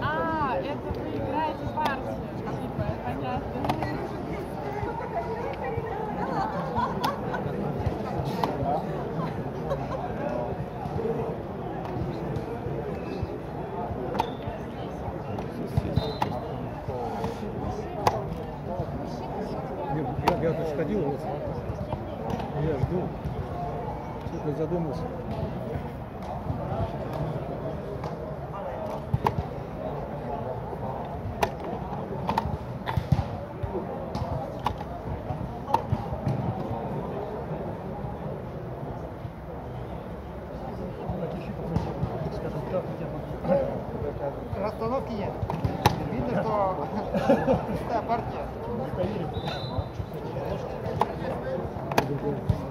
А, Я, тут сходил, вот. Я жду. Что-то задумался. Расстановки нет. Видно, что пустая партия. Thank you.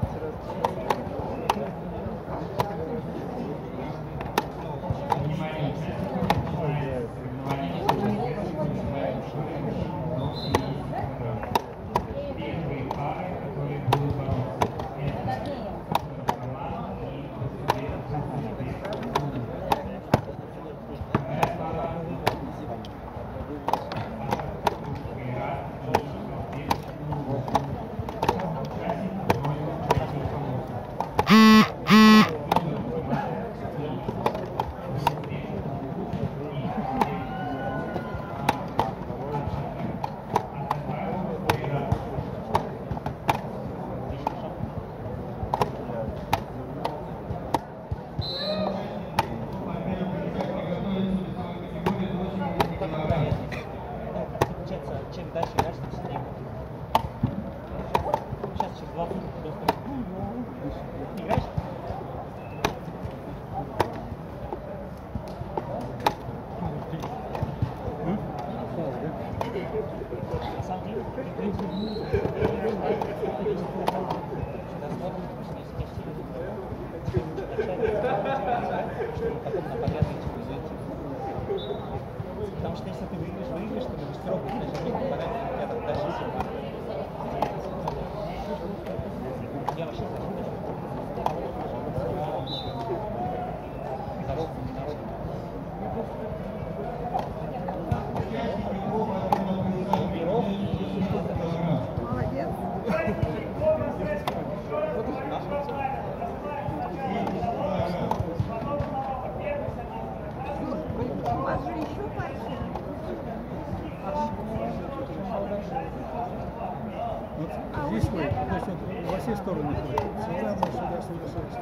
Mas tens de atender as ligas, tens de ter que de parar cada taxa. Вот здесь вы, то есть вот во все стороны ходит. Сюда, сюда, сюда, сюда.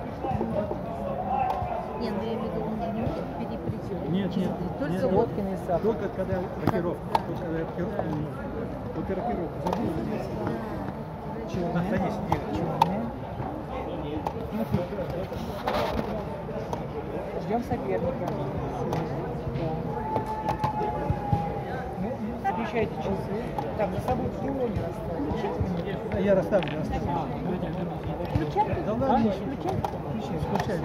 Не, ну я имею в виду, он не может перепрыгнуть. Нет, нет, Только нет. Водкин и Сахар. Только когда рокировка. Только когда рокировка не нужна. Вот ты рокировку забыл здесь. Чего? На садись, Чего? Ждем соперника. Ну, включайте часы. Так, за собой всего не расставили. Я расставлю, я расставлю. Включай? Да ладно, включай. Включай, включай.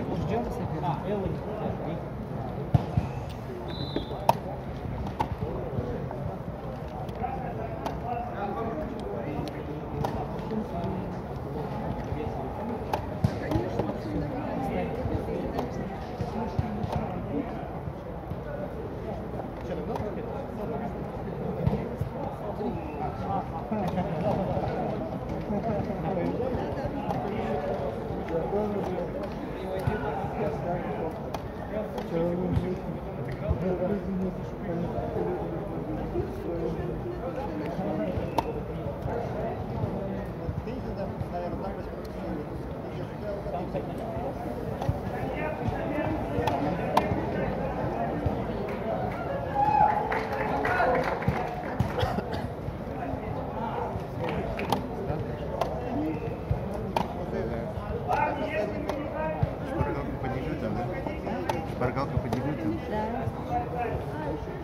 Шпаргалка поднимется? Да. А,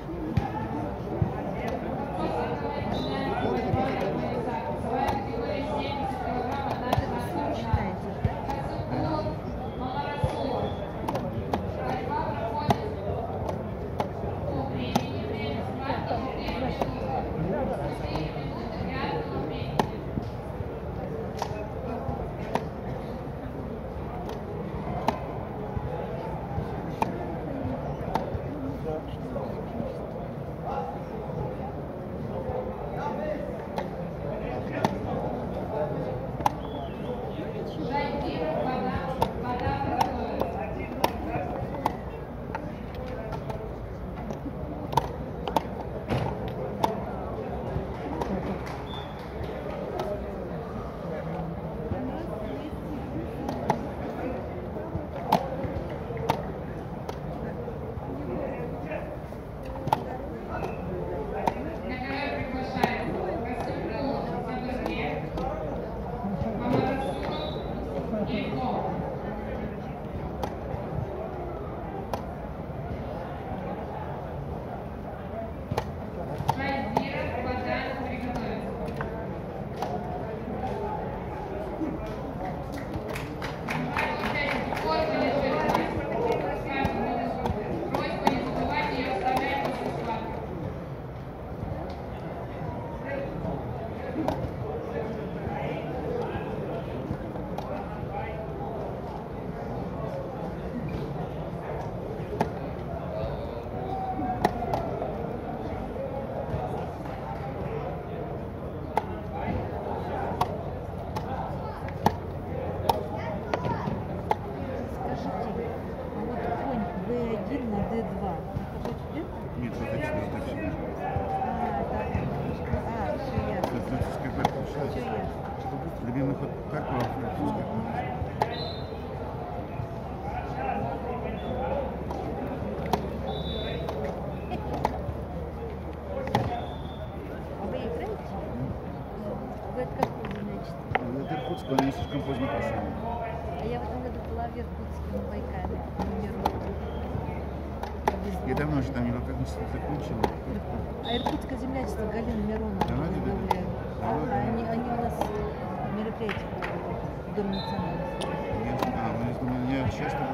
слишком поздно пошли. А я в этом году была в Иркутске на Байкале. Я давно уже там никак не закончила. А Иркутское землячество Галина Миронова возглавляет. А, да. они, они у нас мероприятие проводят в Доме национальности. А, ну, я часто на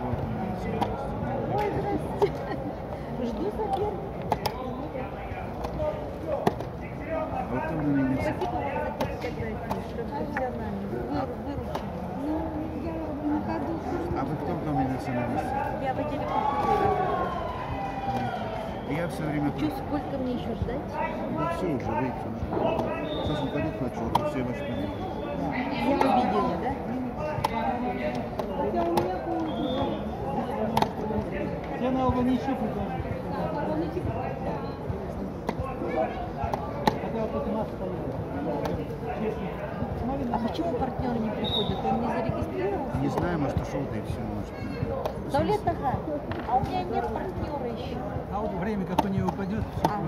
собирательстве. Ой, здрасте. Жду. А наверное, Спасибо вам за то, что обратились. Профессионально. Вы, выручили. Ну, я на ходу А вы национальности? Я в отделе культуры. Я все время... Чё, сколько мне еще ждать? Ну все уже, выйти уже. Сейчас уходить хочу, а то все ваши. Я победила, да? Хотя у меня полностью. Я на оба не щупаю А почему партнер не приходит? Он не зарегистрировался? Не знаю, может, ушел, да и все, может. Давлет ага. А у меня нет партнера еще. А вот время, как у нее упадет, все А.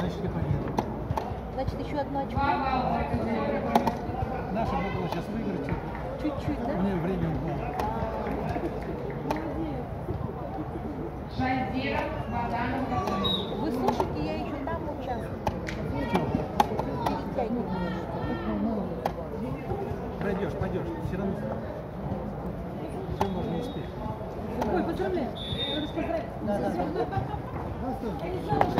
Значит, и победа. Значит, еще одно очко. Наша было сейчас выиграть. Чуть-чуть, У да? нее время упало. Вы слушайте, я еще там участвую. Тягиваю. Пройдешь, пойдешь, все равно. Все можно успеть. Ой, пацаны, распознай. Да, да, да.